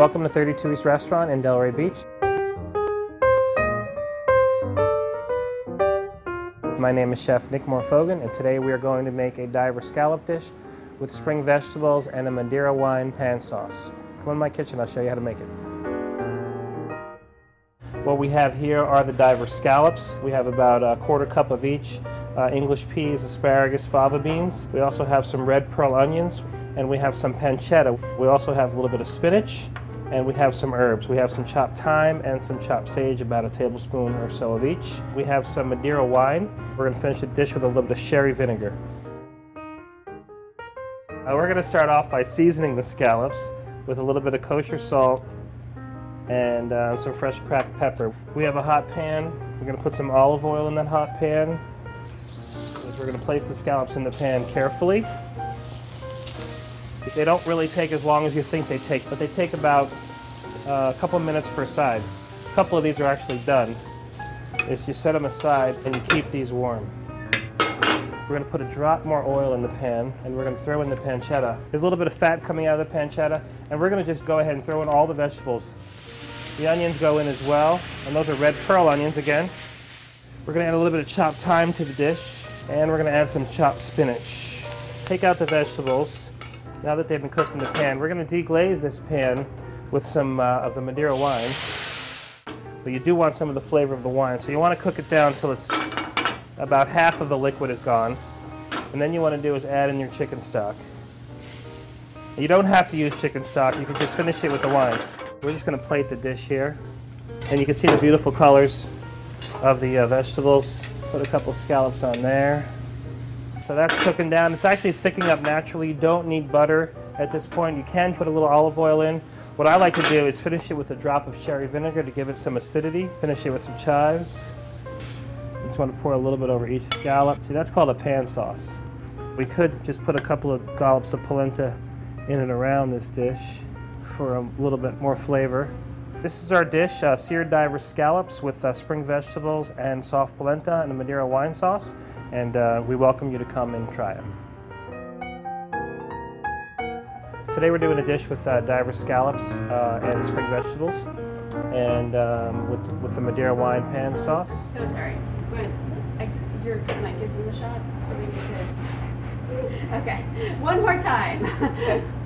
Welcome to 32 East Restaurant in Delray Beach. My name is Chef Nick Morfogen, and today we are going to make a diver scallop dish with spring vegetables and a Madeira wine pan sauce. Come in my kitchen, I'll show you how to make it. What we have here are the diver scallops. We have about a quarter cup of each. Uh, English peas, asparagus, fava beans. We also have some red pearl onions, and we have some pancetta. We also have a little bit of spinach, and we have some herbs. We have some chopped thyme and some chopped sage, about a tablespoon or so of each. We have some Madeira wine. We're to finish the dish with a little bit of sherry vinegar. Uh, we're going to start off by seasoning the scallops with a little bit of kosher salt and uh, some fresh cracked pepper. We have a hot pan. We're going to put some olive oil in that hot pan. We're going to place the scallops in the pan carefully. They don't really take as long as you think they take, but they take about uh, a couple minutes per side. A couple of these are actually done. Is you set them aside and you keep these warm. We're going to put a drop more oil in the pan and we're going to throw in the pancetta. There's a little bit of fat coming out of the pancetta and we're going to just go ahead and throw in all the vegetables. The onions go in as well and those are red pearl onions again. We're going to add a little bit of chopped thyme to the dish and we're going to add some chopped spinach. Take out the vegetables now that they've been cooked in the pan, we're going to deglaze this pan with some uh, of the Madeira wine. But you do want some of the flavor of the wine, so you want to cook it down until it's about half of the liquid is gone. And then you want to do is add in your chicken stock. You don't have to use chicken stock, you can just finish it with the wine. We're just going to plate the dish here. And you can see the beautiful colors of the uh, vegetables. Put a couple scallops on there. So that's cooking down. It's actually thickening up naturally. You don't need butter at this point. You can put a little olive oil in. What I like to do is finish it with a drop of sherry vinegar to give it some acidity. Finish it with some chives. Just want to pour a little bit over each scallop. See, that's called a pan sauce. We could just put a couple of dollops of polenta in and around this dish for a little bit more flavor. This is our dish, uh, seared diver scallops with uh, spring vegetables and soft polenta and a Madeira wine sauce and uh, we welcome you to come and try it. Today we're doing a dish with uh, diver scallops uh, and spring vegetables and um, with, with the Madeira wine pan sauce. So sorry. I, your mic is in the shot, so we need to... Okay, one more time.